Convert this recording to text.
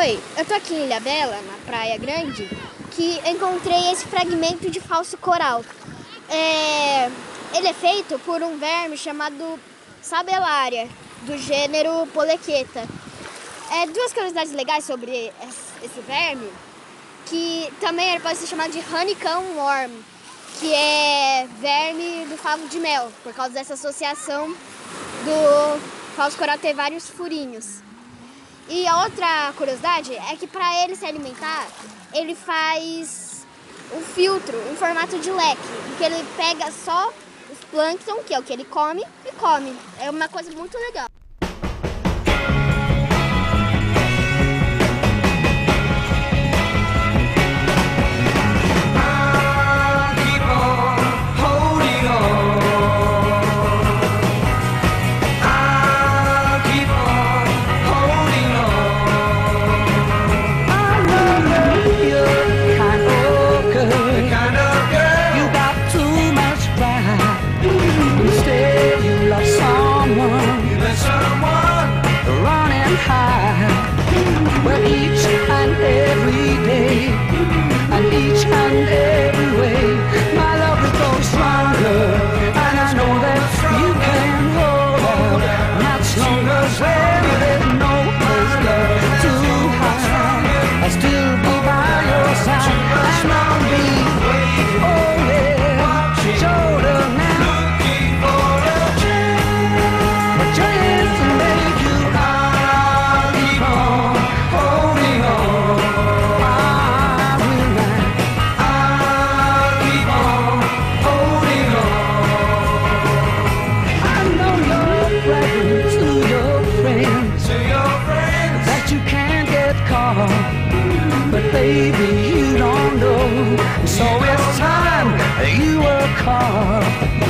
aqui em Ilha Bela, na Praia Grande, que encontrei esse fragmento de falso coral. É, ele é feito por um verme chamado sabelária, do gênero polequeta. É, duas curiosidades legais sobre esse verme, que também ele pode ser chamado de honeycomb worm, que é verme do favo de mel, por causa dessa associação do falso coral ter vários furinhos. E a outra curiosidade é que para ele se alimentar, ele faz um filtro em formato de leque, em que ele pega só os plâncton, que é o que ele come, e come. É uma coisa muito legal. Yeah. baby, you don't know. So it's time you were caught.